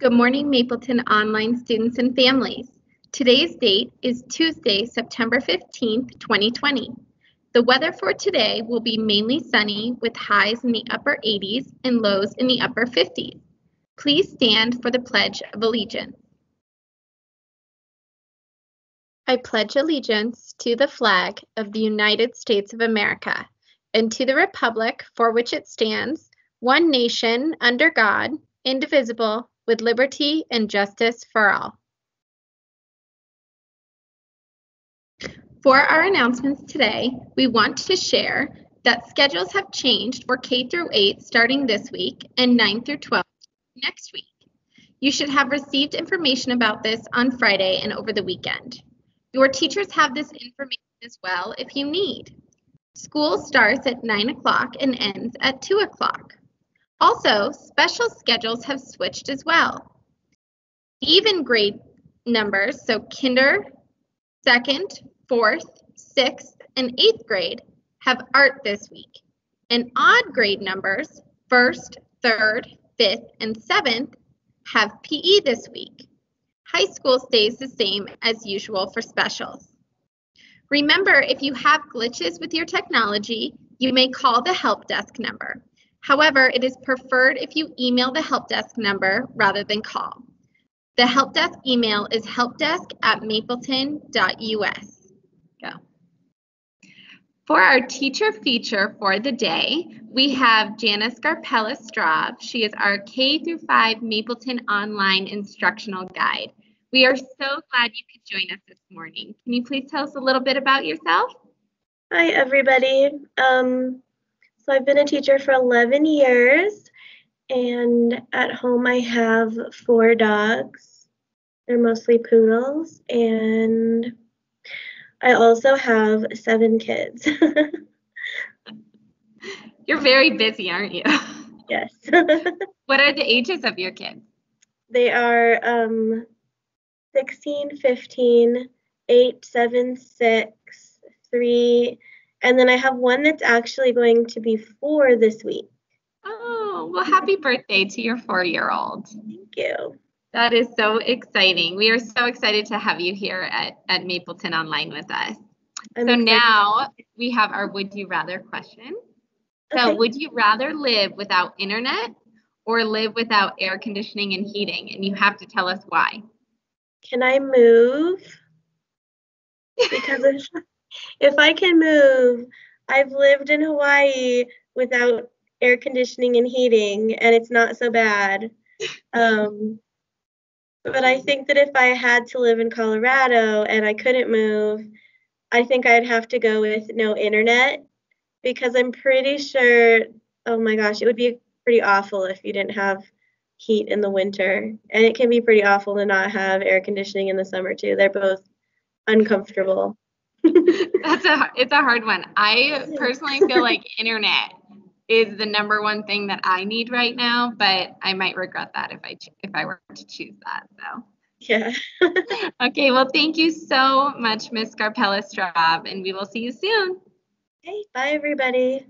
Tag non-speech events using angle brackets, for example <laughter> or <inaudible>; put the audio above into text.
Good morning, Mapleton Online students and families. Today's date is Tuesday, September 15th, 2020. The weather for today will be mainly sunny with highs in the upper 80s and lows in the upper 50s. Please stand for the Pledge of Allegiance. I pledge allegiance to the flag of the United States of America and to the republic for which it stands, one nation, under God, indivisible, with liberty and justice for all. For our announcements today, we want to share that schedules have changed for K through 8 starting this week and 9 through 12 next week. You should have received information about this on Friday and over the weekend. Your teachers have this information as well if you need. School starts at 9 o'clock and ends at 2 o'clock. Also, special schedules have switched as well. Even grade numbers, so kinder, second, fourth, sixth, and eighth grade, have art this week. And odd grade numbers, first, third, fifth, and seventh, have PE this week. High school stays the same as usual for specials. Remember, if you have glitches with your technology, you may call the help desk number. However, it is preferred if you email the help desk number rather than call. The help desk email is helpdesk at mapleton.us. Go. For our teacher feature for the day, we have Janice Garpella Straub. She is our K through 5 Mapleton online instructional guide. We are so glad you could join us this morning. Can you please tell us a little bit about yourself? Hi, everybody. Um, so I've been a teacher for 11 years, and at home I have four dogs. They're mostly poodles, and I also have seven kids. <laughs> You're very busy, aren't you? yes. <laughs> what are the ages of your kids? They are um, 16, 15, 8, 7, 6, 3, and then I have one that's actually going to be four this week. Oh, well, happy birthday to your four year old. Thank you. That is so exciting. We are so excited to have you here at, at Mapleton Online with us. I'm so excited. now we have our would you rather question. So, okay. would you rather live without internet or live without air conditioning and heating? And you have to tell us why. Can I move? <laughs> Because of if I can move, I've lived in Hawaii without air conditioning and heating, and it's not so bad. Um, but I think that if I had to live in Colorado and I couldn't move, I think I'd have to go with no internet because I'm pretty sure, oh my gosh, it would be pretty awful if you didn't have heat in the winter. And it can be pretty awful to not have air conditioning in the summer too. They're both uncomfortable. That's a it's a hard one. I personally feel like internet is the number one thing that I need right now, but I might regret that if I if I were to choose that. So yeah. <laughs> okay, well thank you so much, Miss Garpella Straub, and we will see you soon. Hey, bye everybody.